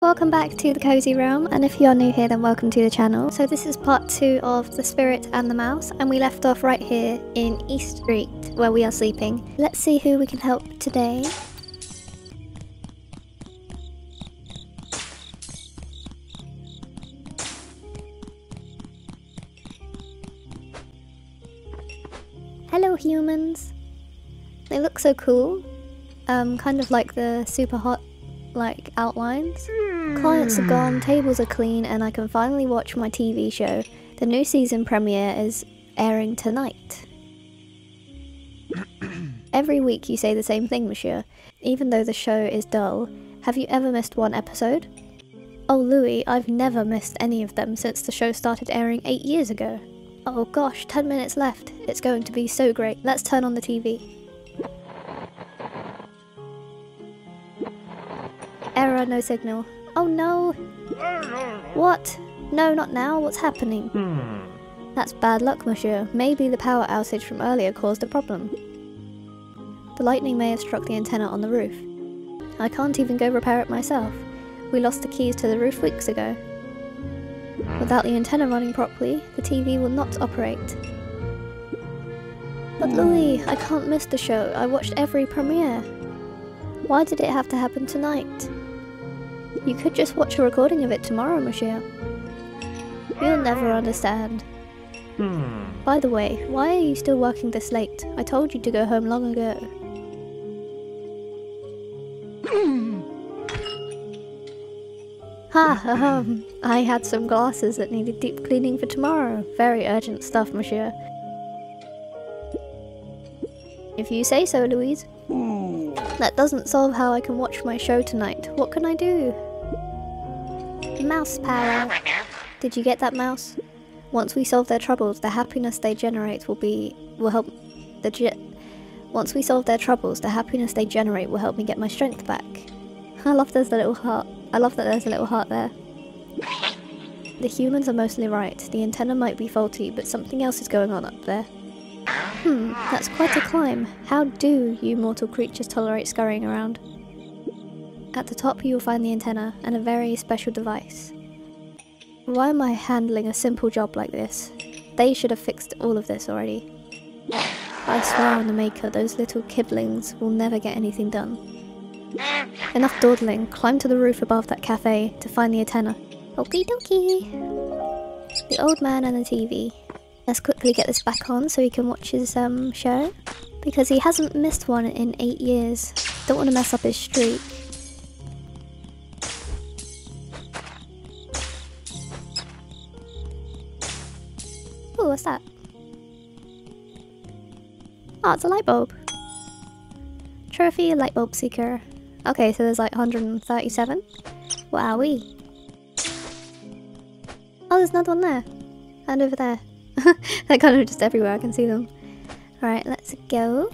Welcome back to the Cozy Realm, and if you're new here, then welcome to the channel. So this is part two of The Spirit and the Mouse, and we left off right here in East Street, where we are sleeping. Let's see who we can help today. Hello humans! They look so cool. Um, kind of like the super hot, like, outlines. Hmm. Clients are gone, tables are clean, and I can finally watch my TV show. The new season premiere is airing tonight. Every week you say the same thing, monsieur. Even though the show is dull, have you ever missed one episode? Oh, Louis, I've never missed any of them since the show started airing eight years ago. Oh gosh, 10 minutes left. It's going to be so great. Let's turn on the TV. Error, no signal. Oh no! What? No, not now. What's happening? Hmm. That's bad luck, monsieur. Maybe the power outage from earlier caused a problem. The lightning may have struck the antenna on the roof. I can't even go repair it myself. We lost the keys to the roof weeks ago. Without the antenna running properly, the TV will not operate. But hmm. Louis, I can't miss the show. I watched every premiere. Why did it have to happen tonight? You could just watch a recording of it tomorrow, monsieur. You'll never understand. By the way, why are you still working this late? I told you to go home long ago. Ha, um, I had some glasses that needed deep cleaning for tomorrow. Very urgent stuff, monsieur. If you say so, Louise. That doesn't solve how I can watch my show tonight. What can I do? Mouse power. Did you get that mouse? Once we solve their troubles, the happiness they generate will be will help the Once we solve their troubles, the happiness they generate will help me get my strength back. I love there's a little heart. I love that there's a little heart there. The humans are mostly right. The antenna might be faulty, but something else is going on up there. Hmm, that's quite a climb. How do you mortal creatures tolerate scurrying around? At the top you will find the antenna and a very special device. Why am I handling a simple job like this? They should have fixed all of this already. I swear on the maker, those little kibblings will never get anything done. Enough dawdling, climb to the roof above that cafe to find the antenna. Okie dokie! The old man and the TV. Let's quickly get this back on so he can watch his um, show. Because he hasn't missed one in eight years. Don't want to mess up his streak. Oh, what's that? Oh, it's a light bulb. Trophy light bulb seeker. Okay, so there's like 137. What are we? Oh, there's another one there. And over there. They're kind of just everywhere, I can see them. Alright, let's go.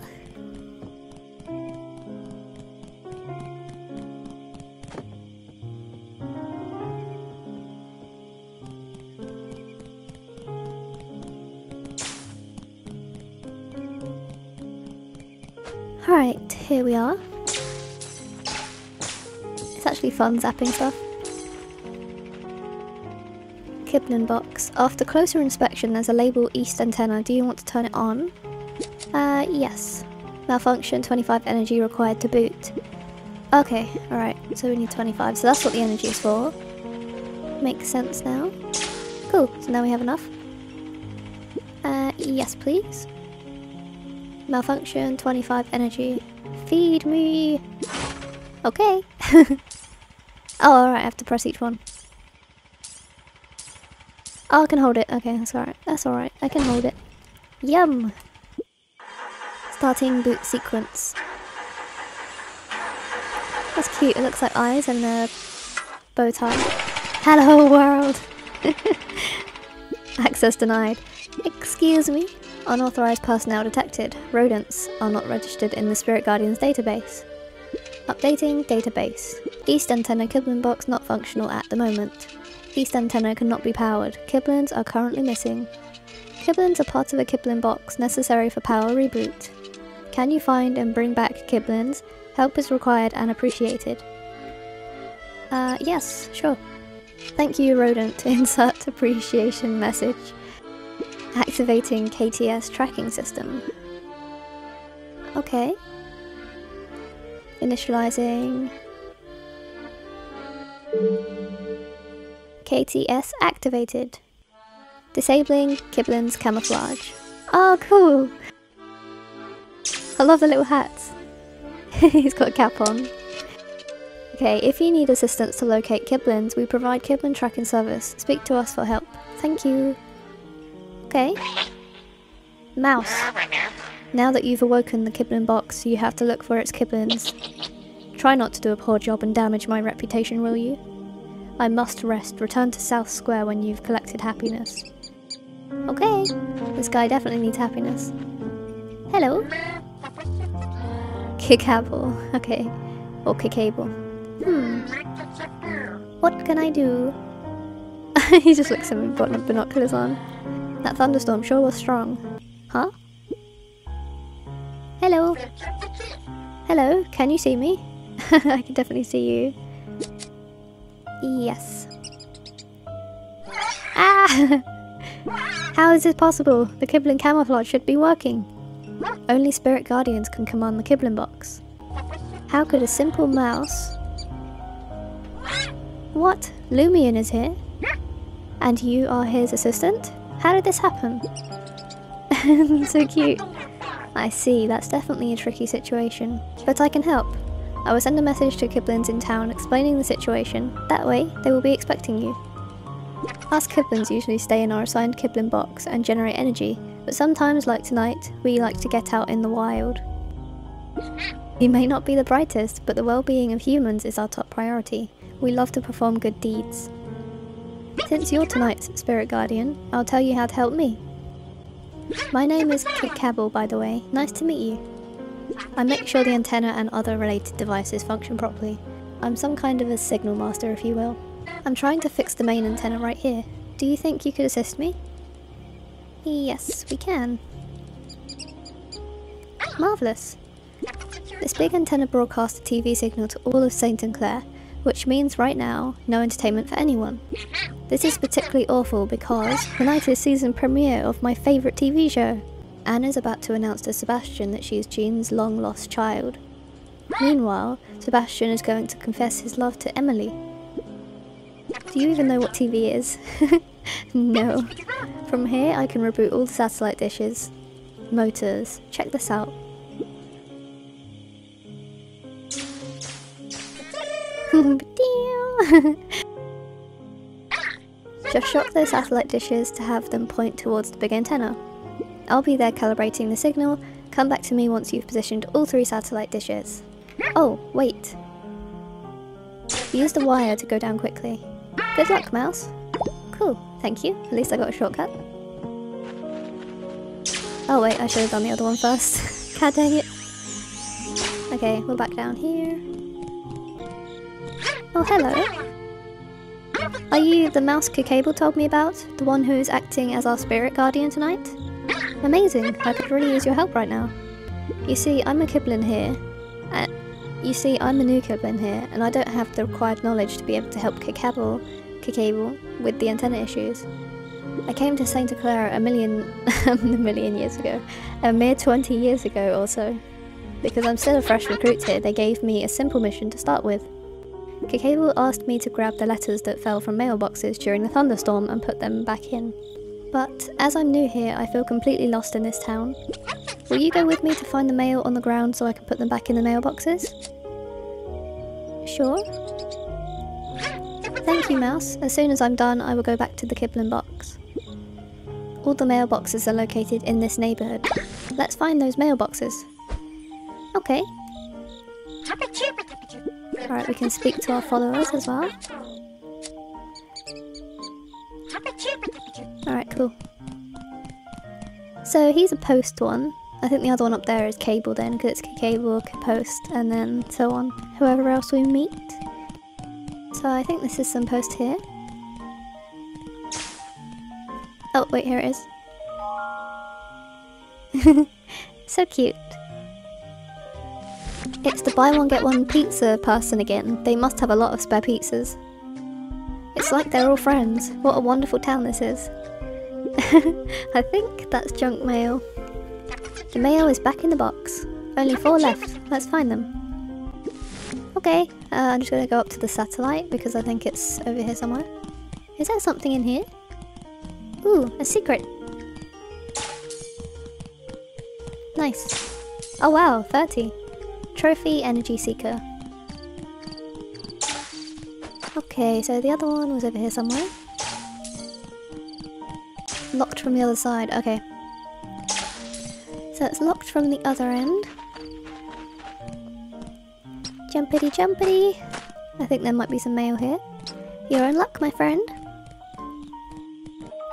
Alright, here we are. It's actually fun zapping stuff. Box. After closer inspection, there's a label East antenna. Do you want to turn it on? Uh, yes. Malfunction, 25 energy required to boot. Okay, alright. So we need 25. So that's what the energy is for. Makes sense now. Cool. So now we have enough. Uh, yes, please. Malfunction, 25 energy. Feed me! Okay. oh, alright, I have to press each one. Oh, I can hold it. Okay, that's alright. That's alright. I can hold it. Yum! Starting boot sequence. That's cute. It looks like eyes and a bow tie. Hello, world! Access denied. Excuse me? Unauthorized personnel detected. Rodents are not registered in the Spirit Guardians database. Updating database. East antenna Kibbling box not functional at the moment. East antenna cannot be powered. Kibblings are currently missing. Kibblings are part of a Kibbling box necessary for power reboot. Can you find and bring back Kibblings? Help is required and appreciated. Uh, yes, sure. Thank you, rodent. Insert appreciation message. Activating KTS tracking system. Okay. Initializing. KTS activated. Disabling Kibbling's camouflage. Oh, cool! I love the little hats. He's got a cap on. Okay, if you need assistance to locate Kibblings, we provide Kibbling tracking service. Speak to us for help. Thank you. Okay. Mouse. Now that you've awoken the Kibbling box, you have to look for its Kibblings. Try not to do a poor job and damage my reputation, will you? I must rest. Return to South Square when you've collected happiness. Okay. This guy definitely needs happiness. Hello. Kickable. Okay. Or kickable. Hmm. What can I do? he just looks at me with binoculars on. That thunderstorm sure was strong. Huh? Hello? Hello, can you see me? I can definitely see you. Yes. Ah! How is this possible? The Kibbling camouflage should be working. Only spirit guardians can command the Kibbling box. How could a simple mouse... What? Lumion is here? And you are his assistant? How did this happen? so cute. I see, that's definitely a tricky situation. But I can help. I will send a message to Kibblings in town explaining the situation. That way, they will be expecting you. Us Kibblings usually stay in our assigned Kibbling box and generate energy, but sometimes, like tonight, we like to get out in the wild. You may not be the brightest, but the well-being of humans is our top priority. We love to perform good deeds. Since you're tonight's Spirit Guardian, I'll tell you how to help me. My name is Kit Cabell, by the way. Nice to meet you. I make sure the antenna and other related devices function properly. I'm some kind of a signal master, if you will. I'm trying to fix the main antenna right here. Do you think you could assist me? Yes, we can. Marvellous. This big antenna broadcasts a TV signal to all of St. Clair, which means right now, no entertainment for anyone. This is particularly awful because tonight is season premiere of my favourite TV show. Anne is about to announce to Sebastian that she is Jean's long lost child. Meanwhile, Sebastian is going to confess his love to Emily. Do you even know what TV is? no. From here I can reboot all the satellite dishes. Motors. Check this out. Just shock those satellite dishes to have them point towards the big antenna. I'll be there calibrating the signal. Come back to me once you've positioned all three satellite dishes. Oh, wait. Use the wire to go down quickly. Good luck, mouse. Cool, thank you. At least I got a shortcut. Oh wait, I should have done the other one first. God dang it. Okay, we're back down here. Oh, hello. Are you the mouse Cable told me about? The one who is acting as our spirit guardian tonight? Amazing, I could really use your help right now. You see, I'm a Kibbling here. Uh, you see, I'm a new Kibbling here, and I don't have the required knowledge to be able to help Kikable, Kikable with the antenna issues. I came to Saint Clair a million, a million years ago, a mere 20 years ago or so. Because I'm still a fresh recruit here, they gave me a simple mission to start with. Kikable asked me to grab the letters that fell from mailboxes during the thunderstorm and put them back in. But as I'm new here, I feel completely lost in this town. Will you go with me to find the mail on the ground so I can put them back in the mailboxes? Sure. Thank you, Mouse. As soon as I'm done, I will go back to the Kibbling box. All the mailboxes are located in this neighbourhood. Let's find those mailboxes. Okay. Alright, we can speak to our followers as well. Alright, cool. So he's a post one. I think the other one up there is cable then, because it's cable, post, and then so on. Whoever else we meet. So I think this is some post here. Oh, wait, here it is. so cute. It's the buy one get one pizza person again. They must have a lot of spare pizzas. It's like they're all friends. What a wonderful town this is. I think that's junk mail. The mail is back in the box. Only four left. Let's find them. Okay, uh, I'm just gonna go up to the satellite because I think it's over here somewhere. Is there something in here? Ooh, a secret. Nice. Oh wow, 30. Trophy Energy Seeker. Okay, so the other one was over here somewhere. Locked from the other side, okay. So it's locked from the other end. Jumpity jumpity! I think there might be some mail here. You're in luck, my friend.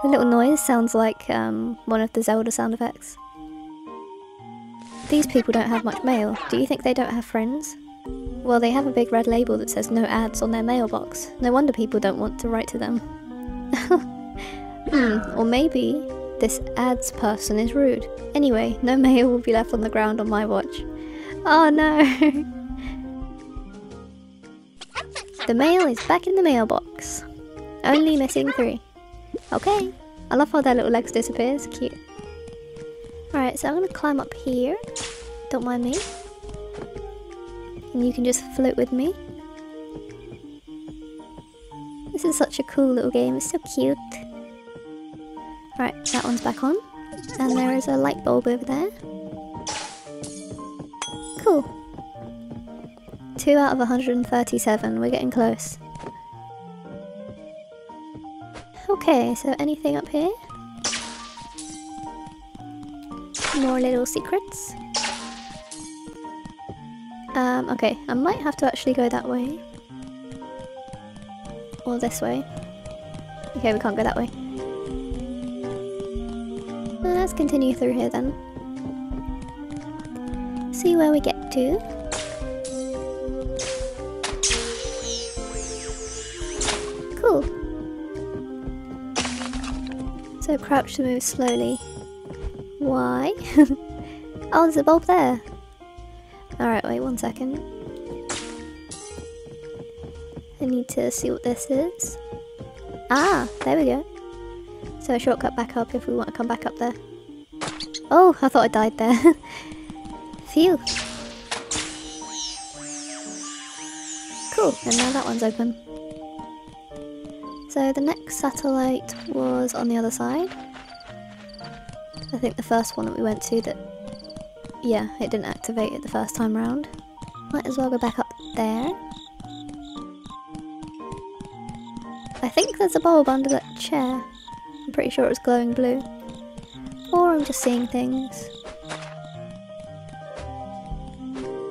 The little noise sounds like um, one of the Zelda sound effects. These people don't have much mail. Do you think they don't have friends? Well, they have a big red label that says no ads on their mailbox. No wonder people don't want to write to them. hmm, or maybe this ads person is rude. Anyway, no mail will be left on the ground on my watch. Oh no! the mail is back in the mailbox. Only missing three. Okay. I love how their little legs disappear, it's cute. Alright, so I'm gonna climb up here. Don't mind me. And you can just float with me. This is such a cool little game, it's so cute. Right, that one's back on. And there is a light bulb over there. Cool. 2 out of 137, we're getting close. Okay, so anything up here? More little secrets. Um, okay, I might have to actually go that way. Or this way. Okay, we can't go that way. Let's continue through here then. See where we get to. Cool. So crouch to move slowly. Why? oh, there's a bulb there. Alright, wait one second. I need to see what this is. Ah, there we go. So a shortcut back up if we want to come back up there. Oh, I thought I died there. Phew. Cool, and now that one's open. So the next satellite was on the other side. I think the first one that we went to that... Yeah, it didn't activate it the first time round. Might as well go back up there. I think there's a bulb under that chair. I'm pretty sure it was glowing blue. Or I'm just seeing things.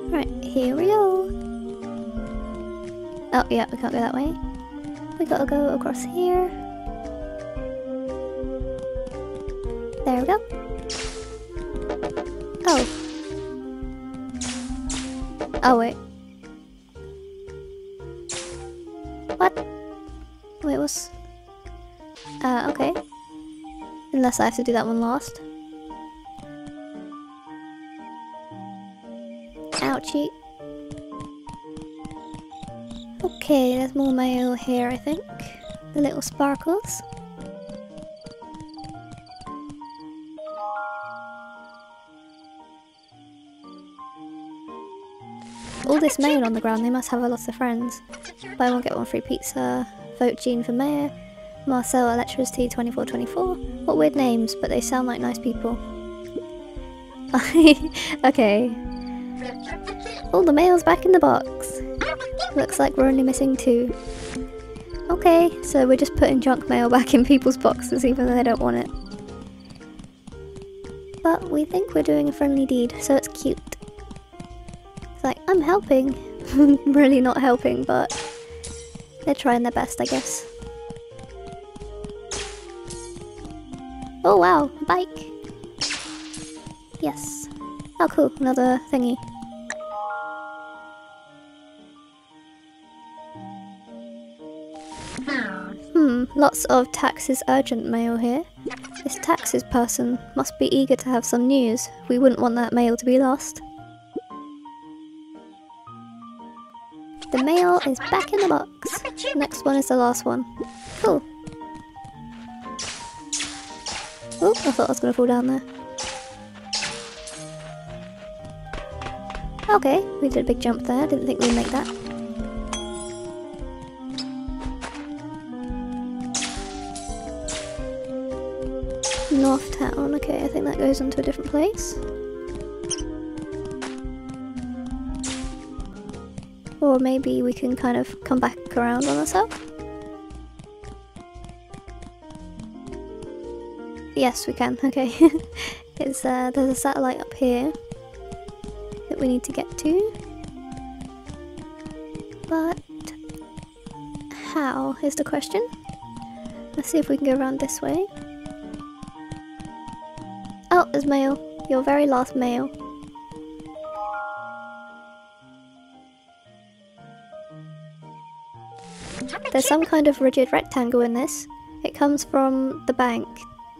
Right, here we go. Oh, yeah, we can't go that way. We gotta go across here. There we go. Oh, wait. What? Wait, what's... Uh, okay. Unless I have to do that one last. Ouchie. Okay, there's more mail here, I think. The little sparkles. All this mail on the ground, they must have a lot of friends. Buy one get one free pizza, vote Jean for mayor, Marcel Electricity 2424. What weird names, but they sound like nice people. okay. All the mail's back in the box. Looks like we're only missing two. Okay, so we're just putting junk mail back in people's boxes even though they don't want it. But we think we're doing a friendly deed, so it's cute. I'm helping. really not helping, but they're trying their best, I guess. Oh wow, bike! Yes. Oh cool, another thingy. Hmm, lots of taxes urgent mail here. This taxes person must be eager to have some news. We wouldn't want that mail to be lost. The mail is back in the box. Next one is the last one. Cool. Oh, I thought I was gonna fall down there. Okay, we did a big jump there. Didn't think we'd make that. North Town. Okay, I think that goes on to a different place. Or maybe we can kind of come back around on ourselves. Yes, we can. Okay. it's uh, there's a satellite up here that we need to get to. But how is the question? Let's see if we can go around this way. Oh, there's mail. Your very last mail. There's some kind of rigid rectangle in this. It comes from the bank.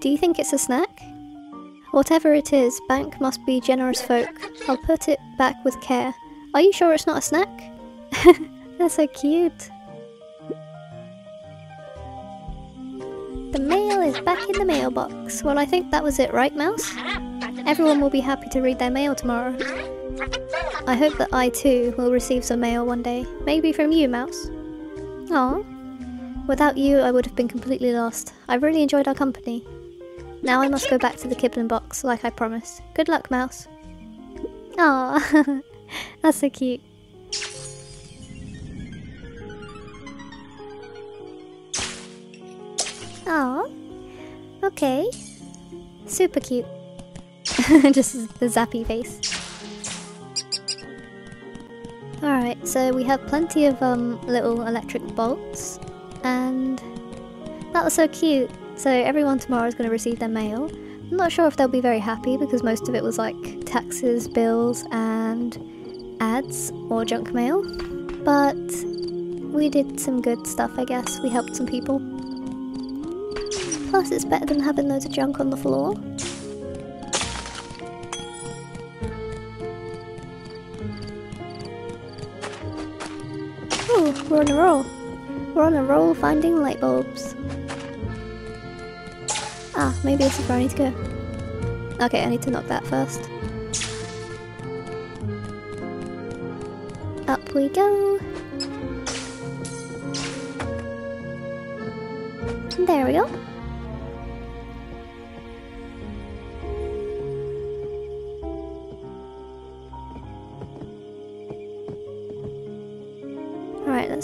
Do you think it's a snack? Whatever it is, Bank must be generous folk. I'll put it back with care. Are you sure it's not a snack? That's so cute. The mail is back in the mailbox. Well, I think that was it, right, Mouse? Everyone will be happy to read their mail tomorrow. I hope that I too will receive some mail one day. Maybe from you, Mouse. Aw. Without you, I would have been completely lost. I've really enjoyed our company. Now I must go back to the Kibbling box, like I promised. Good luck, Mouse. Aw, that's so cute. Aw, okay. Super cute. Just the zappy face. Alright, so we have plenty of um, little electric bolts, and that was so cute. So everyone tomorrow is going to receive their mail. I'm not sure if they'll be very happy because most of it was like taxes, bills, and ads or junk mail. But we did some good stuff, I guess. We helped some people. Plus, it's better than having loads of junk on the floor. We're on a roll. We're on a roll finding light bulbs. Ah, maybe this is where I need to go. Okay, I need to knock that first. Up we go. There we go.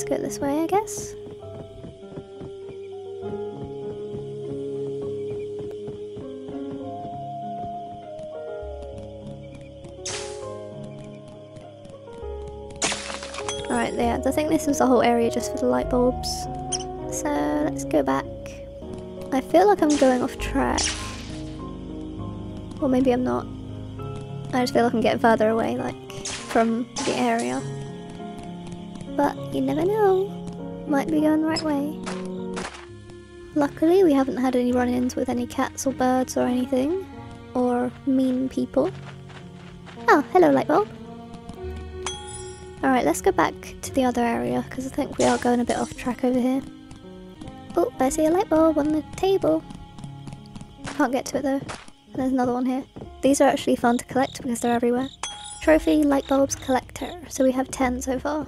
Go this way, I guess. Alright, yeah, I think this was the whole area just for the light bulbs. So, let's go back. I feel like I'm going off track. Or maybe I'm not. I just feel like I'm getting further away, like, from the area. But you never know. Might be going the right way. Luckily, we haven't had any run-ins with any cats or birds or anything. Or mean people. Oh, hello, Lightbulb. Alright, let's go back to the other area, because I think we are going a bit off track over here. Oh, I see a light bulb on the table. Can't get to it though. There's another one here. These are actually fun to collect because they're everywhere. Trophy light bulbs collector. So we have 10 so far.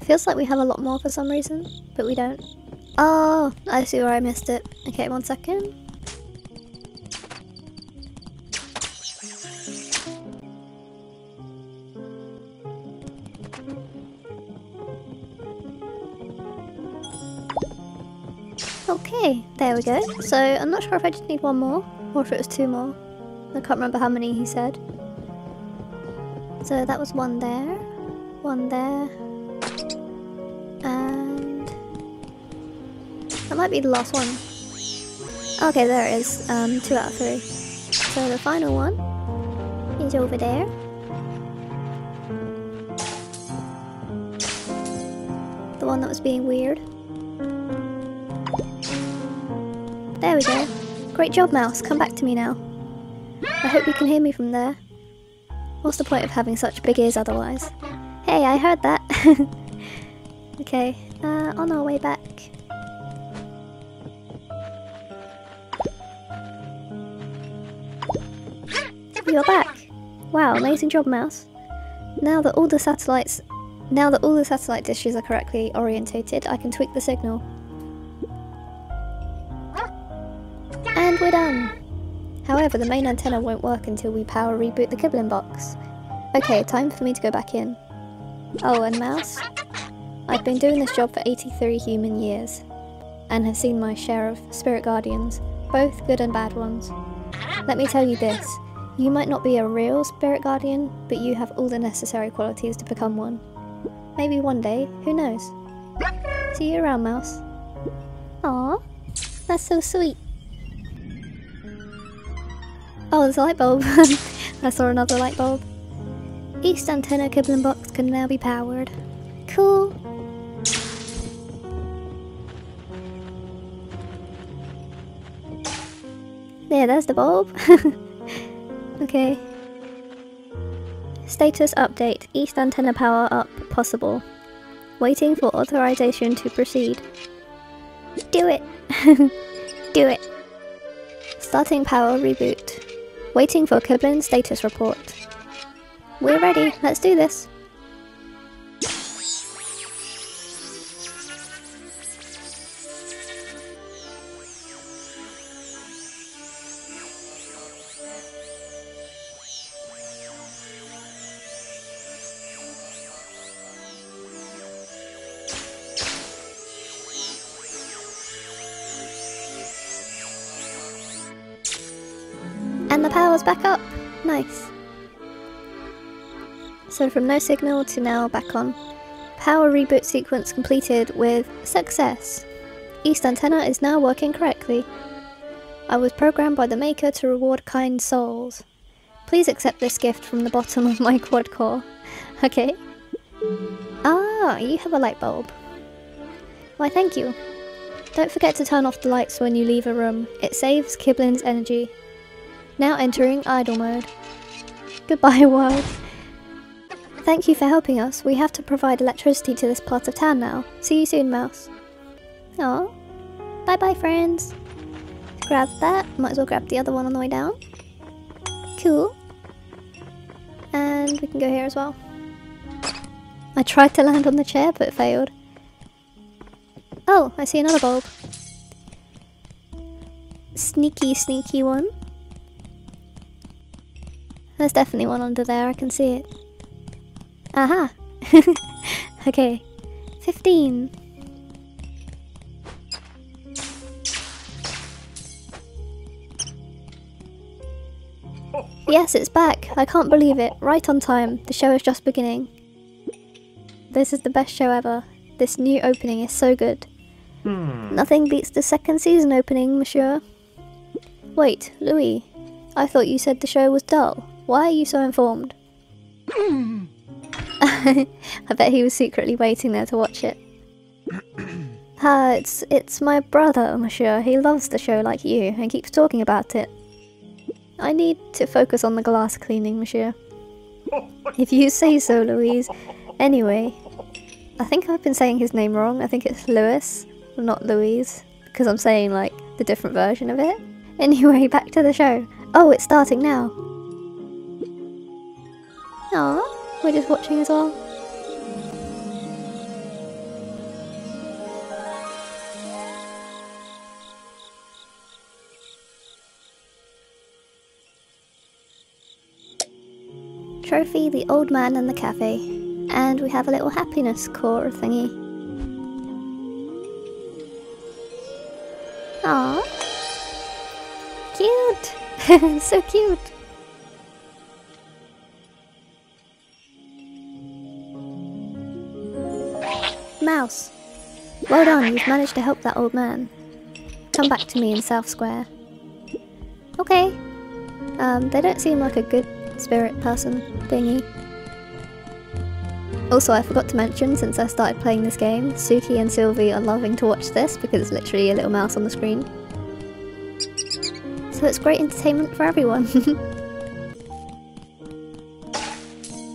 It feels like we have a lot more for some reason, but we don't. Oh, I see where I missed it. Okay, one second. Okay, there we go. So I'm not sure if I just need one more or if it was two more. I can't remember how many he said. So that was one there, one there, might be the last one. Okay, there it is. Um, two out of three. So the final one is over there. The one that was being weird. There we go. Great job, Mouse. Come back to me now. I hope you can hear me from there. What's the point of having such big ears otherwise? Hey, I heard that. Okay, uh, on our way back. You're back! Wow, amazing job, Mouse. Now that all the satellites now that all the satellite dishes are correctly orientated, I can tweak the signal. And we're done! However, the main antenna won't work until we power reboot the Kibbling box. Okay, time for me to go back in. Oh, and Mouse? I've been doing this job for 83 human years, and have seen my share of spirit guardians, both good and bad ones. Let me tell you this, you might not be a real spirit guardian, but you have all the necessary qualities to become one. Maybe one day, who knows? See you around, Mouse. Aw, that's so sweet. Oh, there's a light bulb. I saw another light bulb. East antenna Kibbling box can now be powered. Cool. There, there's the bulb. okay. Status update. East antenna power up possible. Waiting for authorization to proceed. Do it! Do it! Starting power reboot. Waiting for Kibbling status report. We're ready, let's do this. And the power's back up. Nice. So from no signal to now back on. Power reboot sequence completed with success. East antenna is now working correctly. I was programmed by the maker to reward kind souls. Please accept this gift from the bottom of my quad core. Okay. Ah, you have a light bulb. Why thank you. Don't forget to turn off the lights when you leave a room. It saves Kibbling's energy. Now entering idle mode. Goodbye world. Thank you for helping us. We have to provide electricity to this part of town now. See you soon, Mouse. Oh. Bye bye, friends. Grab that. Might as well grab the other one on the way down. Cool. And we can go here as well. I tried to land on the chair, but failed. Oh, I see another bulb. Sneaky, sneaky one. There's definitely one under there, I can see it. Aha! okay. 15. Yes, it's back. I can't believe it. Right on time. The show is just beginning. This is the best show ever. This new opening is so good. Hmm. Nothing beats the second season opening, monsieur. Wait, Louis. I thought you said the show was dull. Why are you so informed? I bet he was secretly waiting there to watch it. Ah, it's it's my brother, monsieur. He loves the show like you and keeps talking about it. I need to focus on the glass cleaning, monsieur. If you say so, Louise. Anyway, I think I've been saying his name wrong. I think it's Lewis, not Louise, because I'm saying like the different version of it. Anyway, back to the show. Oh, it's starting now. Aw, we're just watching as well. Trophy, the old man and the cafe. And we have a little happiness core thingy. Aww. Cute! so cute! Mouse. Well done, you've managed to help that old man. Come back to me in South Square. Okay. Um, they don't seem like a good spirit person thingy. Also, I forgot to mention, since I started playing this game, Tsuki and Sylvie are loving to watch this because it's literally a little mouse on the screen. So it's great entertainment for everyone.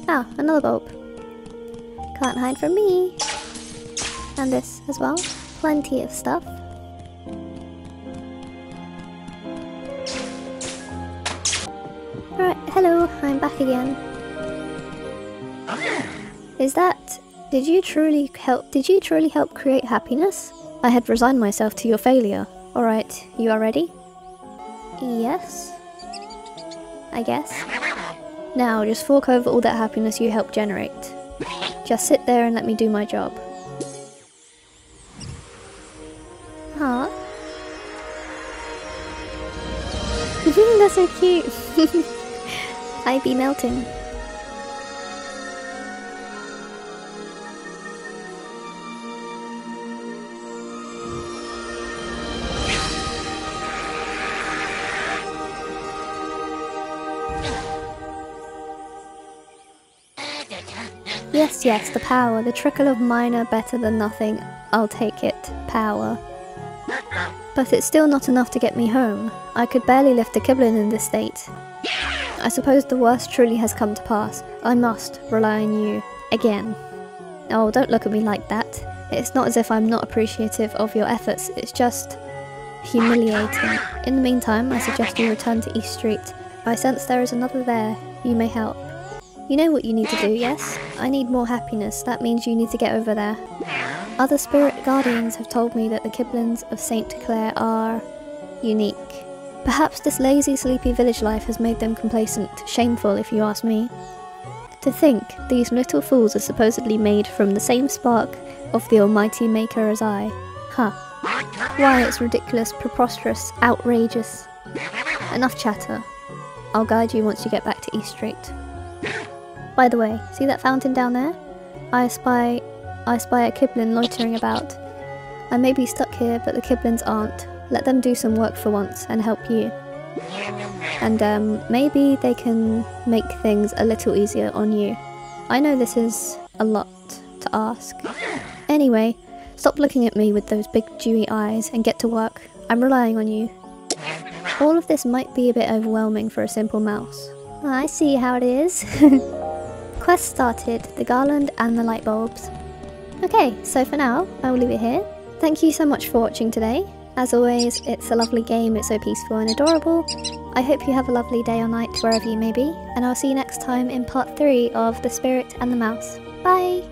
ah, another bulb. Can't hide from me. And this as well. Plenty of stuff. Alright, hello, I'm back again. Is that... Did you truly help- did you truly help create happiness? I had resigned myself to your failure. Alright, you are ready? Yes? I guess. Now, just fork over all that happiness you helped generate. Just sit there and let me do my job. That's so cute. I'd be melting. Yes, yes, the power. The trickle of minor better than nothing. I'll take it. Power. But it's still not enough to get me home. I could barely lift a Kibbling in this state. I suppose the worst truly has come to pass. I must rely on you. Again. Oh, don't look at me like that. It's not as if I'm not appreciative of your efforts, it's just humiliating. In the meantime, I suggest you return to East Street. I sense there is another there. You may help. You know what you need to do, yes? I need more happiness. That means you need to get over there. Other spirit guardians have told me that the Kibblings of St. Clair are... unique. Perhaps this lazy, sleepy village life has made them complacent, shameful if you ask me. To think these little fools are supposedly made from the same spark of the almighty maker as I. Huh. Why, it's ridiculous, preposterous, outrageous. Enough chatter. I'll guide you once you get back to East Street. By the way, see that fountain down there? I spy I spy a Kibbling loitering about. I may be stuck here, but the Kibblings aren't. Let them do some work for once and help you. And um, maybe they can make things a little easier on you. I know this is a lot to ask. Anyway, stop looking at me with those big dewy eyes and get to work. I'm relying on you. All of this might be a bit overwhelming for a simple mouse. I see how it is. Quest started, the garland and the light bulbs. Okay, so for now, I will leave it here. Thank you so much for watching today. As always, it's a lovely game, it's so peaceful and adorable. I hope you have a lovely day or night wherever you may be, and I'll see you next time in part 3 of The Spirit and the Mouse. Bye!